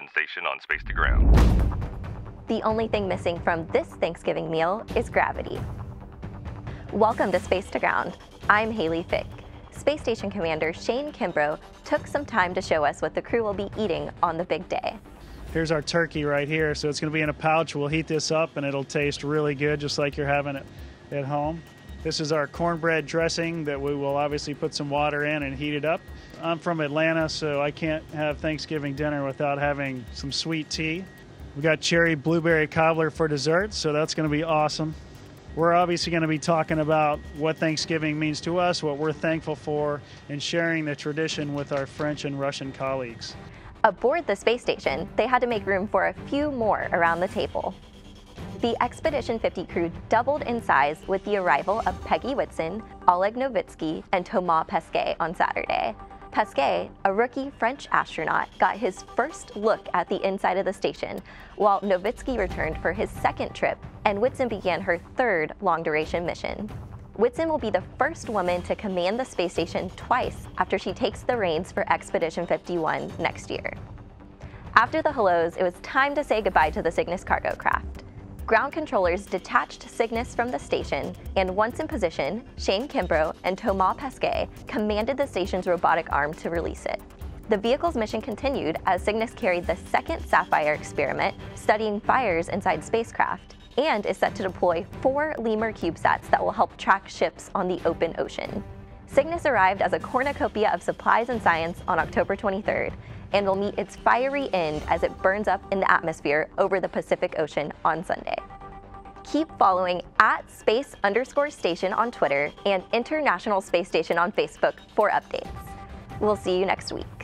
Mission Station on Space to Ground. The only thing missing from this Thanksgiving meal is gravity. Welcome to Space to Ground. I'm Haley Fick. Space Station Commander Shane Kimbrough took some time to show us what the crew will be eating on the big day. Here's our turkey right here. So it's going to be in a pouch. We'll heat this up and it'll taste really good, just like you're having it at home. This is our cornbread dressing that we will obviously put some water in and heat it up. I'm from Atlanta, so I can't have Thanksgiving dinner without having some sweet tea. We got cherry blueberry cobbler for dessert, so that's going to be awesome. We're obviously going to be talking about what Thanksgiving means to us, what we're thankful for, and sharing the tradition with our French and Russian colleagues. Aboard the space station, they had to make room for a few more around the table. The Expedition 50 crew doubled in size with the arrival of Peggy Whitson, Oleg Novitsky, and Thomas Pesquet on Saturday. Pesquet, a rookie French astronaut, got his first look at the inside of the station, while Novitsky returned for his second trip and Whitson began her third long-duration mission. Whitson will be the first woman to command the space station twice after she takes the reins for Expedition 51 next year. After the hellos, it was time to say goodbye to the Cygnus cargo craft. Ground controllers detached Cygnus from the station, and once in position, Shane Kimbrough and Thomas Pesquet commanded the station's robotic arm to release it. The vehicle's mission continued as Cygnus carried the second Saffire experiment, studying fires inside spacecraft, and is set to deploy four Lemur CubeSats that will help track ships on the open ocean. Cygnus arrived as a cornucopia of supplies and science on October 23rd, and will meet its fiery end as it burns up in the atmosphere over the Pacific Ocean on Sunday. Keep following at space underscore station on Twitter and International Space Station on Facebook for updates. We'll see you next week.